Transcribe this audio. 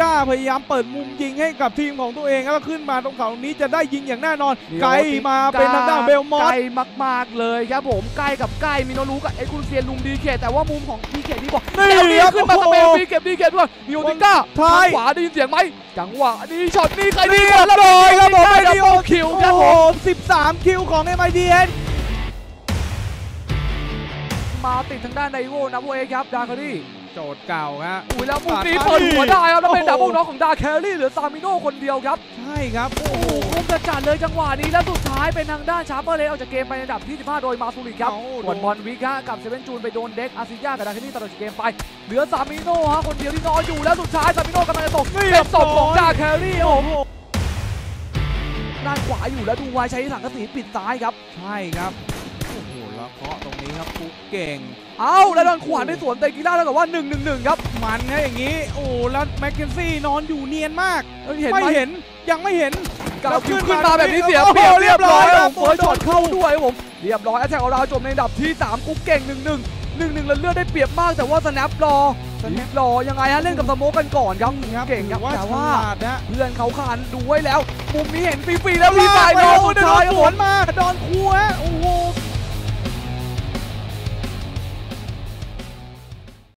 ก้าพยายามเปิดมุมยิงให้กับทีมของตัวเองแล้วขึ้นมาตรงเขานี้จะได้ยิงอย่างแน่นอน ไกลมาเป็นทางด้านเบลมอใกสล้มาก ๆ เลยครับผมใกล้กับใกล้มิโนรู้กับเอ็กซ์ครูเซียนลุมดีเคแต่ว่ามุมของดีเคดีกว่านี่แล้วนี่ครับขึ้นมาสโอ้เปโหนดีเก็บดีเก็บด้วยมิโอติก้าท้ายทางขวาได้ยินเสียงไหมจังหวะนี้ช็อตนี้ใครดีเรีกยว่าบร้อยครับผมได้ไอดับดีเบิโอลคิวครับโอ้ผโหม13 คิวของ MIDN มาติดทางด้านไดโวนะพวกเองครับดาคารี่ โจทย์เก่าฮะอุ้ยแล้วมุมนี้ตัดเปิดหัวได้ครับแล้วเป็นโอ้ดับโหเบิลน็อกของดาแครี่เหลือซามิโน่คนเดียวครับ ใช่ครับ โอ้โอ้โหโหคมจะจัดเลยจังหวะนี้แล้วสุดท้ายเป็นทางด้านชาร์เปอร์เลนออกจากเกมไปในอันดับที่15โดยมาซูริกครับเอาส่วนบอลวิกฮะกับเซเว่นจูนไปโดนเด็กอาซิยากับดาคานี่ตลอดเกมไป เหลือซามิโน่ฮะคนเดียวที่นอนอยู่แล้วสุดท้ายซามิโน่กำลังจะตกเรีเป็ยนบศพของร้อยดาแครี่โอ้โอ้โหโหด้านขวาอยู่แล้วดูไวใช้สังกะสีปิดซ้ายครับ ใช่ครับ โอ้โหแล้วเคาะตรง นี้ครับปุ๊กเก่ง เอ้าแล้วโดนขวานในสวนเตกิล่าแล้วกับว่า1 1 1ครับ มันนะอย่างนี้ โอ้โหแล้วแมคเคนซี่นอนอยู่เนียนมากเอ้ยเห็นไม่ไหมเห็นยังไม่เห็นกาวแล้วขึ้ขึ้นนมามาแบบนี้เสียโอ้โหเปรียบเรีเรียยบบร้ร้ออยยครับผมเฟิร์สช็อตเข้าด้วยครับผมเรียบร้อยแอตแทกของเราจบในอันดับที่3กุ๊กเก่ง1 1 1 1แล้วเลือดได้เปรียบมากแต่ว่าสแนปรอสแนปรอยังไงฮะเล่นกับสโมกกันก่อนครับครับเก่งครับถือว่าแต่ฉว่าลาดนะเพื่อนเขาคานดูไว้แล้วมุมนี้เห็นฟรีๆแล้วรีบายโอ้น้องโหสุดโดท้ายนครับสผวนมมาโดนคูฮะโอ้โห